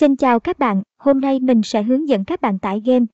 Xin chào các bạn, hôm nay mình sẽ hướng dẫn các bạn tải game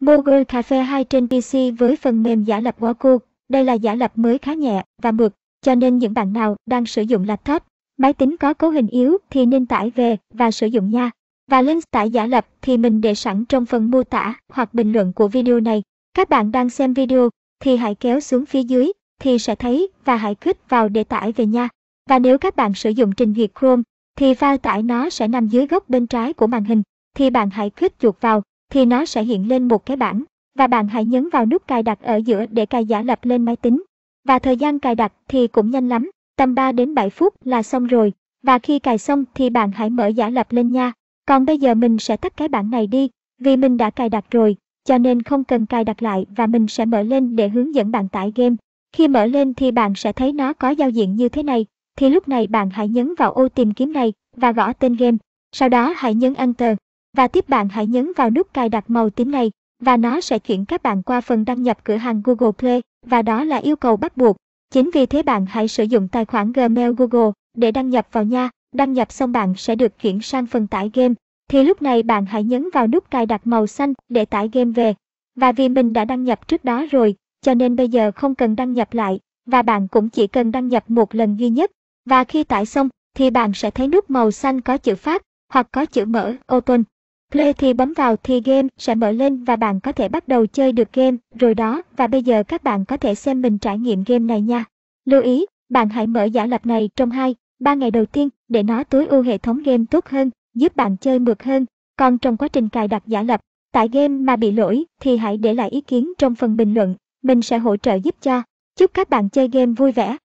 Mogul Cafe 2 trên PC với phần mềm giả lập Waku. Đây là giả lập mới khá nhẹ và mượt, cho nên những bạn nào đang sử dụng laptop, máy tính có cấu hình yếu thì nên tải về và sử dụng nha. Và link tải giả lập thì mình để sẵn trong phần mô tả hoặc bình luận của video này. Các bạn đang xem video thì hãy kéo xuống phía dưới thì sẽ thấy và hãy click vào để tải về nha. Và nếu các bạn sử dụng trình duyệt Chrome thì file tải nó sẽ nằm dưới góc bên trái của màn hình. Thì bạn hãy click chuột vào thì nó sẽ hiện lên một cái bảng và bạn hãy nhấn vào nút cài đặt ở giữa để cài giả lập lên máy tính. Và thời gian cài đặt thì cũng nhanh lắm, tầm 3 đến 7 phút là xong rồi. Và khi cài xong thì bạn hãy mở giả lập lên nha. Còn bây giờ mình sẽ tắt cái bảng này đi, vì mình đã cài đặt rồi, cho nên không cần cài đặt lại và mình sẽ mở lên để hướng dẫn bạn tải game. Khi mở lên thì bạn sẽ thấy nó có giao diện như thế này, thì lúc này bạn hãy nhấn vào ô tìm kiếm này và gõ tên game. Sau đó hãy nhấn Enter. Và tiếp bạn hãy nhấn vào nút cài đặt màu tím này và nó sẽ chuyển các bạn qua phần đăng nhập cửa hàng Google Play và đó là yêu cầu bắt buộc. Chính vì thế bạn hãy sử dụng tài khoản Gmail Google để đăng nhập vào nha. Đăng nhập xong bạn sẽ được chuyển sang phần tải game. Thì lúc này bạn hãy nhấn vào nút cài đặt màu xanh để tải game về. Và vì mình đã đăng nhập trước đó rồi, cho nên bây giờ không cần đăng nhập lại, và bạn cũng chỉ cần đăng nhập một lần duy nhất. Và khi tải xong, thì bạn sẽ thấy nút màu xanh có chữ phát, hoặc có chữ mở, open. Play thì bấm vào thì game sẽ mở lên và bạn có thể bắt đầu chơi được game rồi đó và bây giờ các bạn có thể xem mình trải nghiệm game này nha. Lưu ý, bạn hãy mở giả lập này trong 2, 3 ngày đầu tiên để nó tối ưu hệ thống game tốt hơn, giúp bạn chơi mượt hơn. Còn trong quá trình cài đặt giả lập, tại game mà bị lỗi thì hãy để lại ý kiến trong phần bình luận, mình sẽ hỗ trợ giúp cho. Chúc các bạn chơi game vui vẻ.